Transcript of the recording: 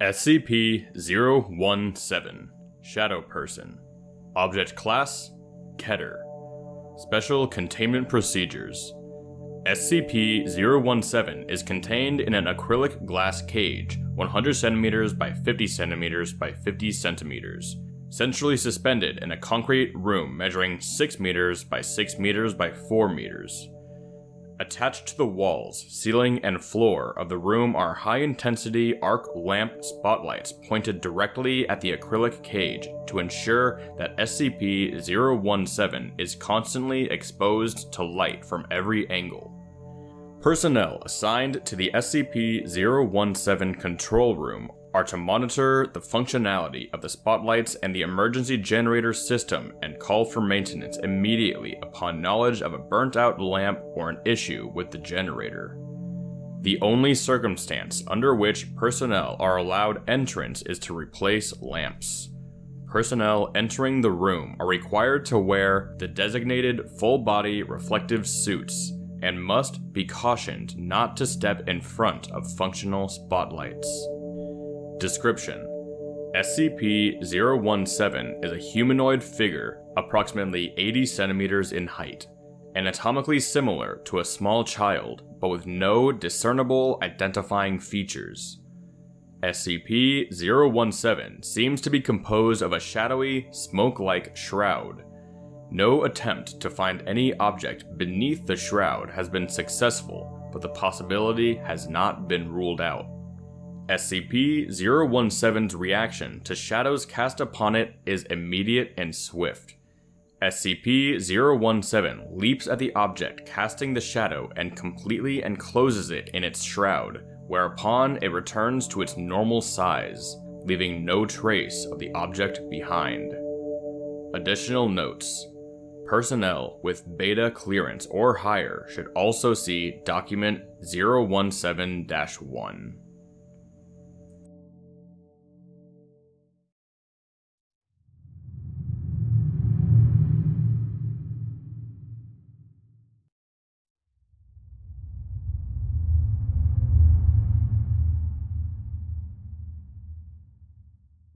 SCP-017 Shadow Person. Object Class Keter. Special Containment Procedures. SCP-017 is contained in an acrylic glass cage 100 cm by 50 cm by 50 cm, centrally suspended in a concrete room measuring 6 meters by 6 meters by 4 meters. Attached to the walls, ceiling, and floor of the room are high intensity arc lamp spotlights pointed directly at the acrylic cage to ensure that SCP 017 is constantly exposed to light from every angle. Personnel assigned to the SCP 017 control room are to monitor the functionality of the spotlights and the emergency generator system and call for maintenance immediately upon knowledge of a burnt out lamp or an issue with the generator. The only circumstance under which personnel are allowed entrance is to replace lamps. Personnel entering the room are required to wear the designated full body reflective suits and must be cautioned not to step in front of functional spotlights. Description SCP-017 is a humanoid figure approximately 80 centimeters in height, anatomically similar to a small child, but with no discernible identifying features. SCP-017 seems to be composed of a shadowy, smoke-like shroud. No attempt to find any object beneath the shroud has been successful, but the possibility has not been ruled out. SCP-017's reaction to shadows cast upon it is immediate and swift. SCP-017 leaps at the object casting the shadow and completely encloses it in its shroud, whereupon it returns to its normal size, leaving no trace of the object behind. Additional notes. Personnel with beta clearance or higher should also see Document 017-1.